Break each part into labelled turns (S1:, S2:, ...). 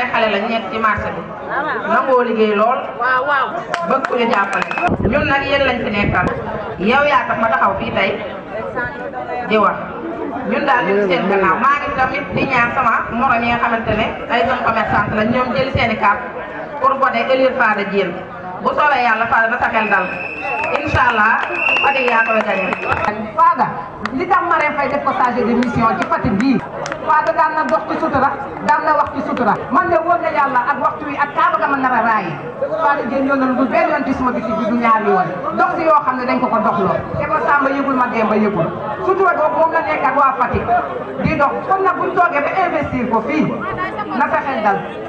S1: ay xale la ñeent ci marché bi nangoo liggéey lool bëgg ku ñu jàppale ñun nag yéen lañ fi nekkal yow yaa tax ma taxaw fii tey di wax ñun daal ñu ngi seen gannaaw maa ngi tamit di ñaan sama morom yi nga xamante ne ay zone commerçante la ñoom jël seen i carte pour voter élire Fada Diène bu soobee yàlla Fada na sa xel dal incha allah Fatick yaa koy gañe.
S2: Fada li tax ma fay def ko chargé de mission ci Fatick bii Fada daan na dox ci sutura daan na wax ci sutura man de wóor na yàlla ak waxtu wi ak kaaba ga ma nar a raayi Fada Dieng yoon na lu benn yoon ci suma bi du ñaari yoon dox si yoo xam ne dañ ko ko dox loo te ba Samba yëgul ma Demba yëgul sutura boobu moom la nekk ak waa Fatick di dox kon nag buñ toogee ba investir ko fii na sa xel dal.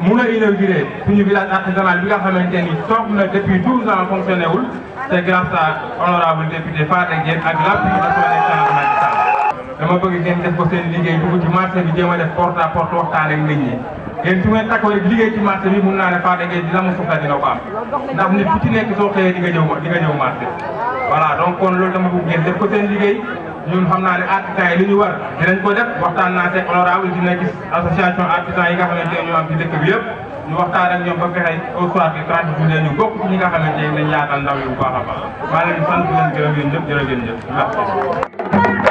S3: mun a inauguré suñu village artisanal bi nga xamante ni toog na depuis 12 ans fonctionné wul c'est grâce à honorable député Fada Diène ak l'appui de son excellence Macky Sall. dama bëgg ngeen def ko seen liggéey dugg ci marché bi jéem a def porte à porte waxtaan ak nit ñi yéen su ngeen takkoo rek liggéey ci marché bi mun naa ne Fada Diène dina mu soxla dina ko am ndax nit ku ci nekk soo xëyee di nga ñëw di nga ñëw marché voilà donc kon loolu dama bëgg ngeen def ko seen liggéey ñun xam naa ne artisans yi li ñu war dinañ ko def waxtaan naa seeg honorable dina gis. association artisan yi nga xamante ne ñoo am ci dëkk bi yëpp ñu waxtaan ak ñoom ba fexe au soir du 30 juillet ñu bokk ci ñi nga xamante ne dañ yaatal ndaw yi bu baax a baax maa leen di sant leen gërëm yéen ñëpp jërë ngeen jëf merci.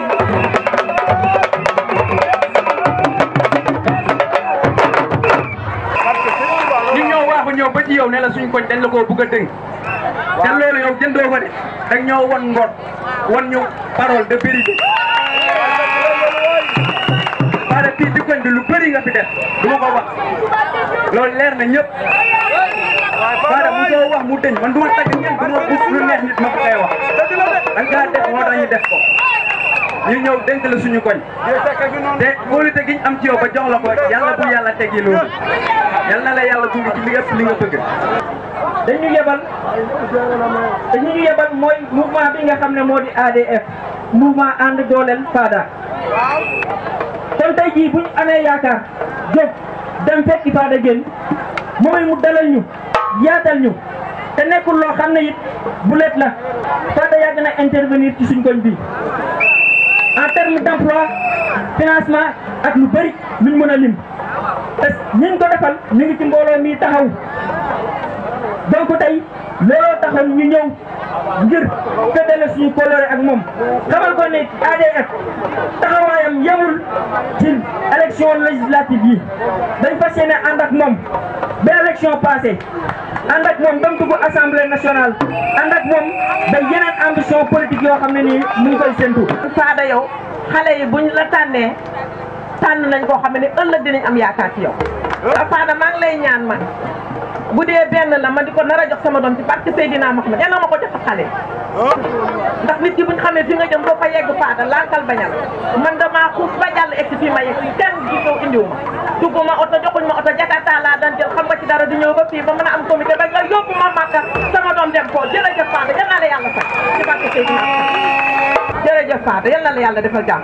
S4: ñu ñëw waaxu ñëw ba ci yow ne la suñ koñ dañ la koo bëgg a dëng te loolu yow jëndoo ko de dañ ñoo wan ngor wan ñu parole de vérité parce que fii ci koñ bi lu bëri nga fi def du ma ko wax loolu leer na ñëpp Fada mu soo wax mu dëñ man du ma tagg nit du ma bus lu neex nit ma ko koy wax da ngaa def moo tax ñu def ko ñu ñëw dénk la suñu koñ te kóolute gi ñu am ci yow ba jox la ko yàlla bu yàlla teg yi loolu yàlla na la yàlla gunge ci li nga li nga bëgg
S5: dañu yebal dañu ñu yebal mooy mouvement bi nga xam ne moo di ADF mouvement ànd dooleel Fada kon tey jii bu ñu amee yaakaar jëf dem fekk i faada génn moomay mu dalal ñu yaatal ñu te nekkul loo xam ne it bu leet la faada yàgg na intervenir ci suñ koñ bi en terme d' emploi financement ak lu bëri luñ mën a lim te ñiñ ko defal ñu ngi ci mbooloo mi taxaw donc tey looloo taxoon ñu ñëw ngir feddale suñu kóllëre ak moom xamal ko ne ADF taxawaayam yemul ci élection législative yi dañ fas yéene ànd ak moom ba élection passée ànd ak moom ba mu dugg assemblée nationale ànd ak moom ba yeneen ambition politique yoo xam ne nii mu ngi koy séntu.
S6: Fada yow xale yi buñ la tànnee tànn nañ koo xam ne ëllëg dinañ am yaakaar ci yow. Fada maa ngi lay ñaan man bu dee benn la ma di ko nar a jox sama doom ci parce que Seydina Mouhamed yàlla ma ko jox xale. ndax nit ki buñ xamee fi nga jëm boo fa yegg Fada laankal bañal man damaa xuus ba jàll egg fii ma yegg fii kenn gi ñëw indiwu ma. dugguma oto joxuñ ma oto Jakarta laa daan jël xam nga ci dara di ñëw ba fii ba mën a am comité ba nga yóbbu ma Makka sama doom dem foofu jërëjëf Fada yal na la yàlla sax ci barke Seydina jërëjëf Fada yal na la yàlla defal jàmm